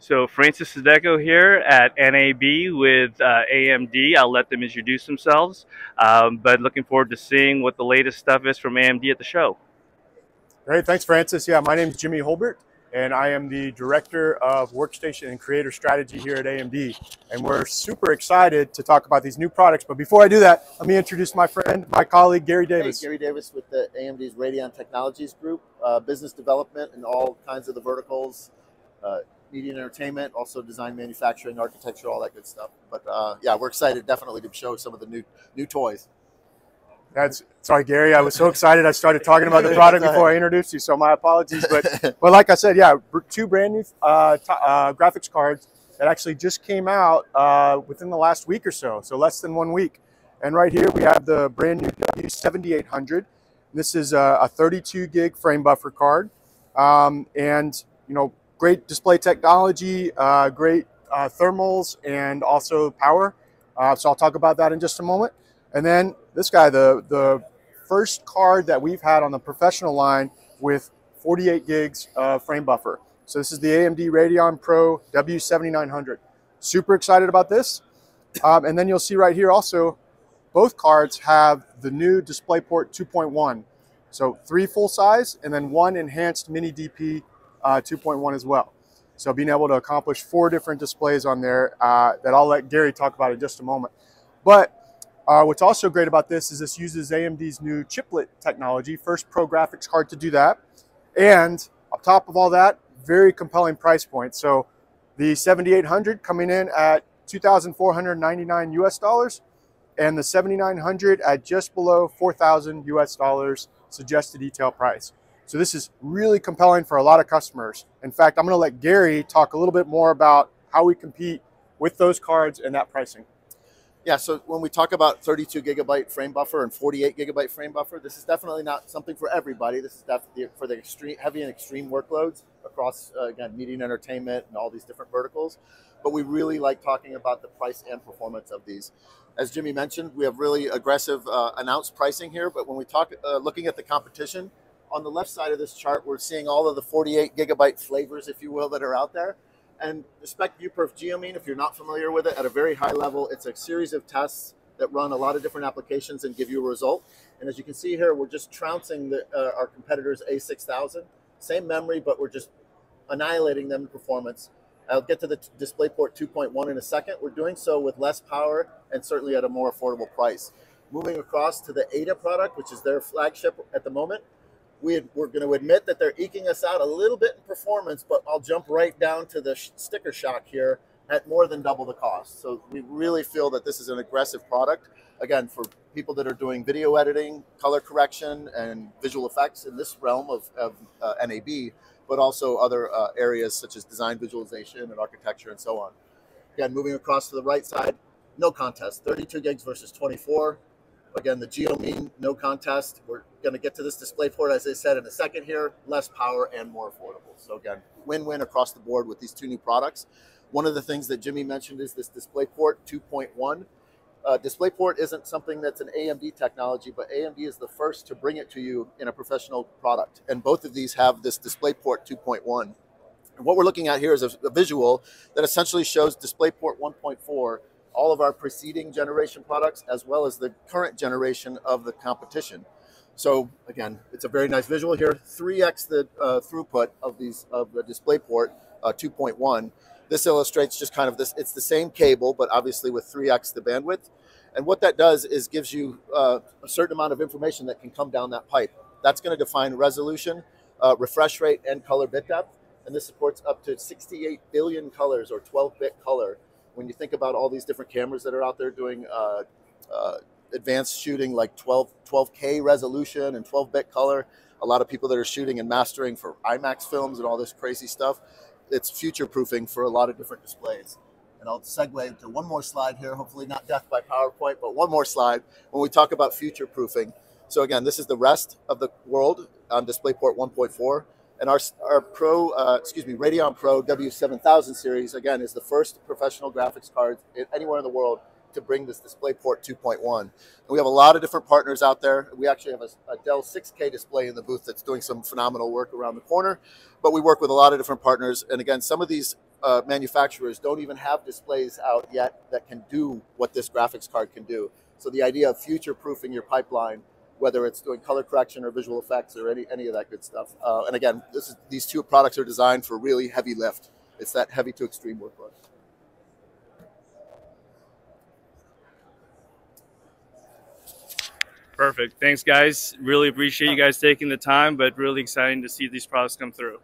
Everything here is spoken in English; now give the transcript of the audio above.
So Francis Sideco here at NAB with uh, AMD. I'll let them introduce themselves, um, but looking forward to seeing what the latest stuff is from AMD at the show. Great, thanks Francis. Yeah, my name is Jimmy Holbert and I am the Director of Workstation and Creator Strategy here at AMD. And we're super excited to talk about these new products. But before I do that, let me introduce my friend, my colleague, Gary Davis. Hey, Gary Davis with the AMD's Radeon Technologies Group, uh, business development and all kinds of the verticals, uh, media and entertainment, also design, manufacturing, architecture, all that good stuff. But uh, yeah, we're excited definitely to show some of the new new toys. That's sorry, Gary. I was so excited. I started talking about the product before I introduced you, so my apologies. But but like I said, yeah, two brand new uh, uh, graphics cards that actually just came out uh, within the last week or so, so less than one week. And right here we have the brand new W7800. This is a, a 32 gig frame buffer card, um, and you know, great display technology, uh, great uh, thermals, and also power. Uh, so I'll talk about that in just a moment. And then this guy, the, the first card that we've had on the professional line with 48 gigs of frame buffer. So this is the AMD Radeon Pro W7900. Super excited about this. Um, and then you'll see right here also, both cards have the new DisplayPort 2.1. So three full size and then one enhanced mini DP uh, 2.1 as well. So being able to accomplish four different displays on there uh, that I'll let Gary talk about in just a moment. But uh, what's also great about this is this uses AMD's new chiplet technology, first pro graphics card to do that. And on top of all that, very compelling price point. So the 7800 coming in at 2,499 US dollars and the 7900 at just below 4,000 US dollars suggested detail price. So this is really compelling for a lot of customers. In fact, I'm gonna let Gary talk a little bit more about how we compete with those cards and that pricing. Yeah, so when we talk about 32 gigabyte frame buffer and 48 gigabyte frame buffer, this is definitely not something for everybody. This is definitely for the extreme, heavy and extreme workloads across, uh, again, media and entertainment and all these different verticals. But we really like talking about the price and performance of these. As Jimmy mentioned, we have really aggressive uh, announced pricing here. But when we talk, uh, looking at the competition, on the left side of this chart, we're seeing all of the 48 gigabyte flavors, if you will, that are out there. And the Spec ViewPerf Geomean, if you're not familiar with it, at a very high level, it's a series of tests that run a lot of different applications and give you a result. And as you can see here, we're just trouncing the, uh, our competitors A6000. Same memory, but we're just annihilating them in performance. I'll get to the DisplayPort 2.1 in a second. We're doing so with less power and certainly at a more affordable price. Moving across to the Ada product, which is their flagship at the moment, we are going to admit that they're eking us out a little bit in performance, but I'll jump right down to the sh- sticker shock here at more than double the cost. So we really feel that this is an aggressive product. Again, for people that are doing video editing, color correction, and visual effects in this realm of, of uh, NAB, but also other uh, areas such as design visualization and architecture and so on. Again, moving across to the right side, no contest, 32 gigs versus 24. Again, the Geo Mean, no contest. We're going to get to this display DisplayPort, as I said, in a second here. Less power and more affordable. So again, win-win across the board with these two new products. One of the things that Jimmy mentioned is this DisplayPort 2.1. Uh, DisplayPort isn't something that's an AMD technology, but AMD is the first to bring it to you in a professional product. And both of these have this DisplayPort 2.1. And what we're looking at here is a, a visual that essentially shows DisplayPort 1.4 all of our preceding generation products as well as the current generation of the competition. So again, it's a very nice visual here. 3x the uh, throughput of these of the DisplayPort uh, 2.1. This illustrates just kind of this. It's the same cable, but obviously with 3x the bandwidth. And what that does is gives you uh, a certain amount of information that can come down that pipe. That's going to define resolution, uh, refresh rate, and color bit depth. And this supports up to 68 billion colors or 12-bit color when you think about all these different cameras that are out there doing uh, uh, advanced shooting like 12, 12K resolution and 12 bit color, a lot of people that are shooting and mastering for IMAX films and all this crazy stuff, it's future proofing for a lot of different displays. And I'll segue to one more slide here, hopefully not death by PowerPoint, but one more slide when we talk about future proofing. So again, this is the rest of the world on DisplayPort 1.4. And our, our Pro, uh, excuse me, Radeon Pro W7000 series, again, is the first professional graphics card anywhere in the world to bring this DisplayPort 2.1. And we have a lot of different partners out there. We actually have a, a, Dell 6K display in the booth that's doing some phenomenal work around the corner. But we work with a lot of different partners. And again, some of these uh, manufacturers don't even have displays out yet that can do what this graphics card can do. So the idea of future proofing your pipeline, whether it's doing color correction or visual effects or any, any of that good stuff. Uh, and again, this is, these two products are designed for really heavy lift. It's that heavy to extreme workload. Perfect. Thanks, guys. Really appreciate you guys taking the time, but really exciting to see these products come through.